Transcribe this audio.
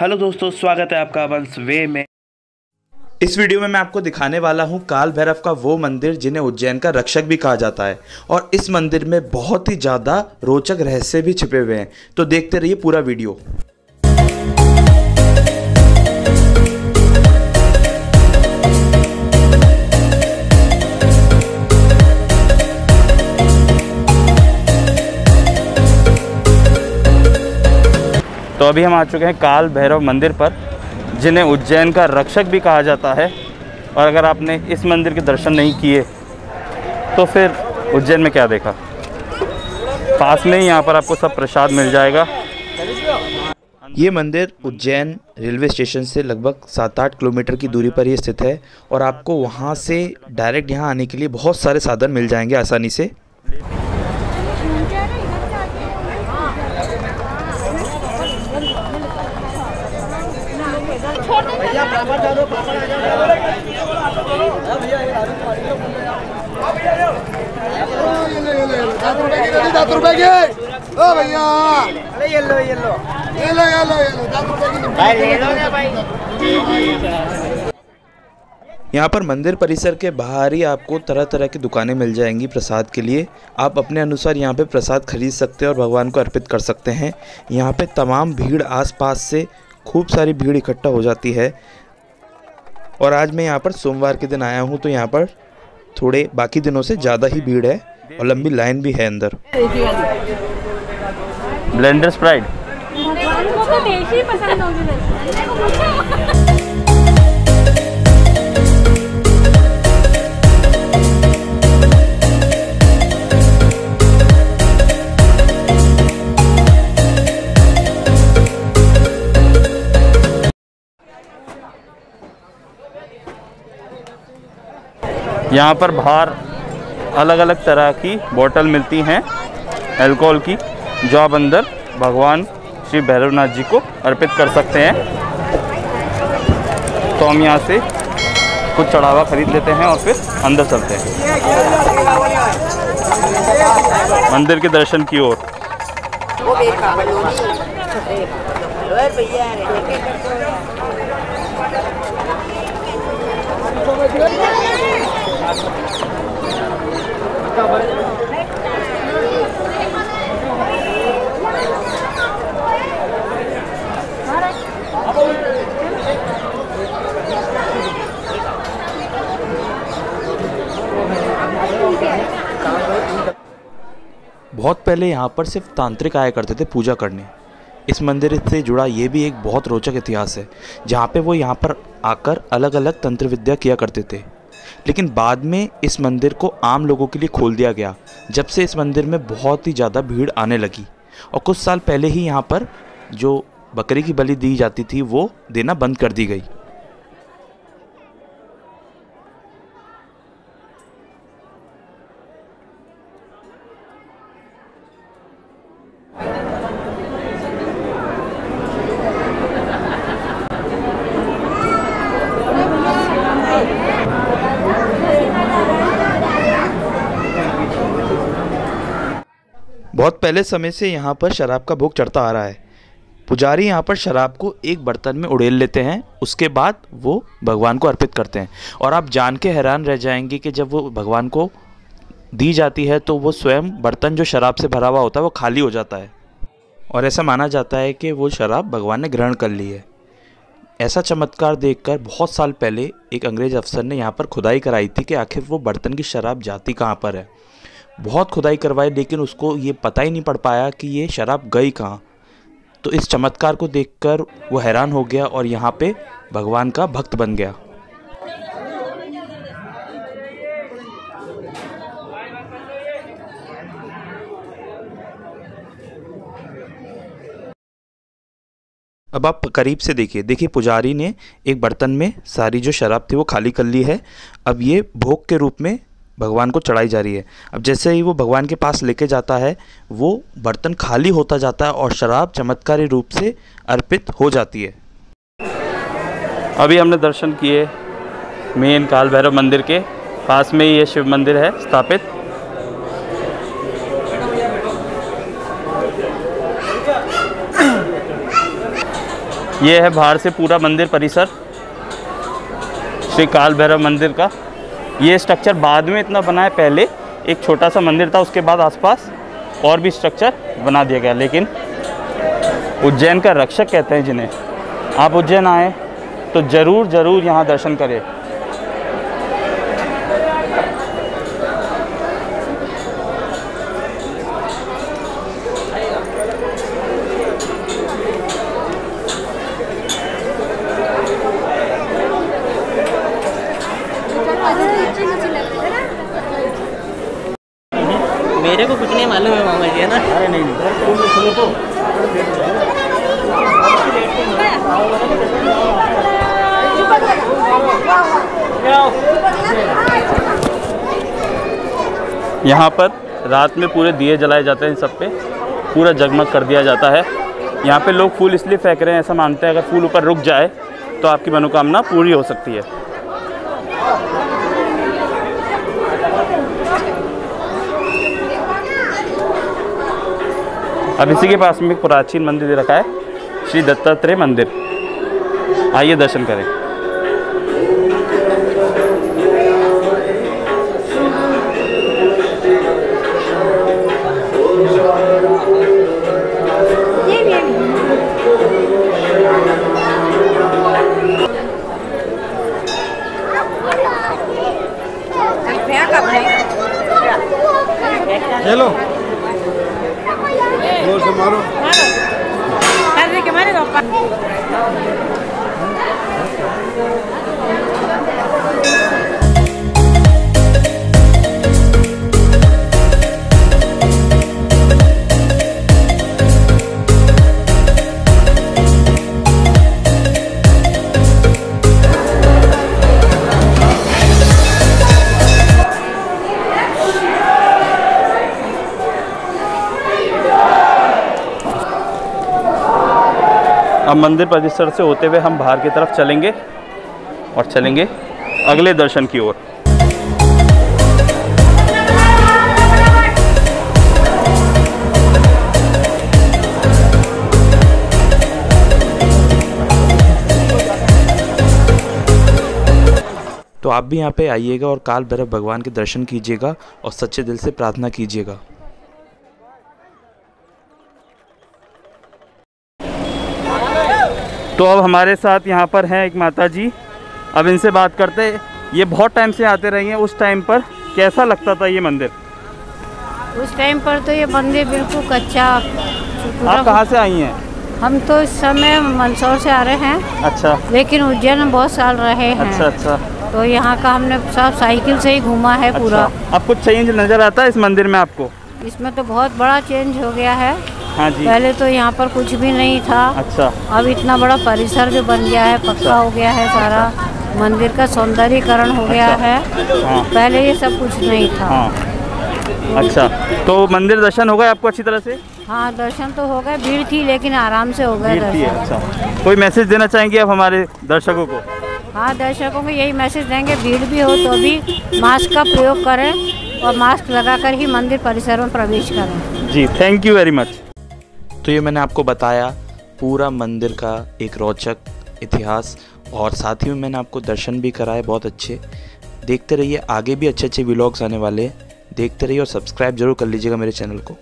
Hello दोस्तों, स्वागत है आपका वंश वे में। इस वीडियो में मैं आपको दिखाने वाला हूँ काल भैरव का वो मंदिर जिन्हें उज्जैन का रक्षक भी कहा जाता है। और इस मंदिर में बहुत ही ज़्यादा रोचक रहस्य भी छिपे हुए हैं। तो देखते रहिए पूरा वीडियो। तो अभी हम आ चुके हैं काल भैरव मंदिर पर, जिन्हें उज्जैन का रक्षक भी कहा जाता है। और अगर आपने इस मंदिर के दर्शन नहीं किए तो फिर उज्जैन में क्या देखा? पास में ही यहाँ पर आपको सब प्रसाद मिल जाएगा। ये मंदिर उज्जैन रेलवे स्टेशन से लगभग सात आठ किलोमीटर की दूरी पर ही स्थित है और आपको वहाँ से डायरेक्ट यहाँ आने के लिए बहुत सारे साधन मिल जाएँगे आसानी से। दस रुपए की ओ भैया। Yellow yellow yellow yellow yellow दस रुपए की। यहाँ पर मंदिर परिसर के बाहर ही आपको तरह तरह की दुकानें मिल जाएँगी प्रसाद के लिए। आप अपने अनुसार यहाँ पे प्रसाद खरीद सकते हैं और भगवान को अर्पित कर सकते हैं। यहाँ पे तमाम भीड़ आसपास से खूब सारी भीड़ इकट्ठा हो जाती है। और आज मैं यहाँ पर सोमवार के दिन आया हूँ तो यहाँ पर थोड़े बाकी दिनों से ज़्यादा ही भीड़ है और लंबी लाइन भी है अंदर। ब्लेंडर स्प्राइट यहाँ पर बाहर अलग अलग तरह की बोतल मिलती हैं अल्कोहल की, जो आप अंदर भगवान श्री भैरवनाथ जी को अर्पित कर सकते हैं। तो हम यहाँ से कुछ चढ़ावा खरीद लेते हैं और फिर अंदर चलते हैं। मंदिर के दर्शन की ओर। बहुत पहले यहाँ पर सिर्फ़ तांत्रिक आया करते थे पूजा करने। इस मंदिर से जुड़ा ये भी एक बहुत रोचक इतिहास है, जहाँ पे वो यहाँ पर आकर अलग अलग तंत्र विद्या किया करते थे। लेकिन बाद में इस मंदिर को आम लोगों के लिए खोल दिया गया, जब से इस मंदिर में बहुत ही ज़्यादा भीड़ आने लगी। और कुछ साल पहले ही यहाँ पर जो बकरी की बलि दी जाती थी, वो देना बंद कर दी गई। बहुत पहले समय से यहाँ पर शराब का भोग चढ़ता आ रहा है। पुजारी यहाँ पर शराब को एक बर्तन में उड़ेल लेते हैं, उसके बाद वो भगवान को अर्पित करते हैं। और आप जान के हैरान रह जाएँगे कि जब वो भगवान को दी जाती है तो वो स्वयं बर्तन जो शराब से भरा हुआ होता है, वो खाली हो जाता है। और ऐसा माना जाता है कि वो शराब भगवान ने ग्रहण कर ली है। ऐसा चमत्कार देखकर बहुत साल पहले एक अंग्रेज़ अफसर ने यहाँ पर खुदाई कराई थी कि आखिर वो बर्तन की शराब जाती कहाँ पर है। बहुत खुदाई करवाई, लेकिन उसको ये पता ही नहीं पड़ पाया कि ये शराब गई कहाँ। तो इस चमत्कार को देखकर वो हैरान हो गया और यहाँ पे भगवान का भक्त बन गया। अब आप करीब से देखिए। देखिए, पुजारी ने एक बर्तन में सारी जो शराब थी वो खाली कर ली है। अब ये भोग के रूप में भगवान को चढ़ाई जा रही है। अब जैसे ही वो भगवान के पास लेके जाता है, वो बर्तन खाली होता जाता है और शराब चमत्कारी रूप से अर्पित हो जाती है। अभी हमने दर्शन किए मेन काल भैरव मंदिर के पास में ही ये शिव मंदिर है स्थापित। ये है बाहर से पूरा मंदिर परिसर, श्री काल भैरव मंदिर का। ये स्ट्रक्चर बाद में इतना बना है, पहले एक छोटा सा मंदिर था, उसके बाद आसपास और भी स्ट्रक्चर बना दिया गया। लेकिन उज्जैन का रक्षक कहते हैं जिन्हें। आप उज्जैन आए तो ज़रूर ज़रूर यहाँ दर्शन करें। मेरे को कुछ नहीं मालूम है मामा जी है ना? अरे नहीं यहाँ पर रात में पूरे दिए जलाए जाते हैं इन सब पे। पूरा जगमग कर दिया जाता है। यहाँ पे लोग फूल इसलिए फेंक रहे हैं ऐसा मानते हैं अगर फूल ऊपर रुक जाए तो आपकी मनोकामना पूरी हो सकती है। अब इसी के पास में एक प्राचीन मंदिर रखा है, श्री दत्तात्रेय मंदिर। आइए दर्शन करें। Thank you. अब मंदिर परिसर से होते हुए हम बाहर की तरफ़ चलेंगे और चलेंगे अगले दर्शन की ओर। तो आप भी यहाँ पे आइएगा और काल भैरव भगवान के दर्शन कीजिएगा और सच्चे दिल से प्रार्थना कीजिएगा। तो अब हमारे साथ यहाँ पर हैं एक माता जी अब इनसे बात करते ये बहुत टाइम से आते रही हैं उस टाइम पर कैसा लगता था ये मंदिर? उस टाइम पर तो ये मंदिर बिल्कुल कच्चा आप कहाँ से आई हैं? हम तो इस समय मंदसौर से आ रहे हैं। अच्छा। लेकिन उज्जैन में बहुत साल रहे हैं। अच्छा अच्छा। तो यहाँ का हमने सब साइकिल से ही घूमा है पूरा। अच्छा। अब कुछ चेंज नज़र आता है इस मंदिर में आपको? इसमें तो बहुत बड़ा चेंज हो गया है। हाँ जी। पहले तो यहाँ पर कुछ भी नहीं था। अच्छा। अब इतना बड़ा परिसर भी बन गया है पक्का अच्छा। हो गया है सारा। मंदिर का सौंदर्यीकरण हो गया है। हाँ। पहले ये सब कुछ नहीं था। हाँ। अच्छा। तो मंदिर दर्शन हो गए आपको अच्छी तरह से? हाँ दर्शन तो हो गए। भीड़ थी लेकिन आराम से हो गए दर्शन। अच्छा। कोई मैसेज देना चाहेंगे आप हमारे दर्शकों को? हाँ दर्शकों को यही मैसेज देंगे। भीड़ भी हो तो भी मास्क का प्रयोग करें और मास्क लगाकर ही मंदिर परिसर में प्रवेश करें। जी थैंक यू वेरी मच तो ये मैंने आपको बताया, पूरा मंदिर का एक रोचक इतिहास और साथ ही में मैंने आपको दर्शन भी कराए बहुत अच्छे। देखते रहिए, आगे भी अच्छे अच्छे व्लॉग्स आने वाले देखते रहिए और सब्सक्राइब ज़रूर कर लीजिएगा मेरे चैनल को।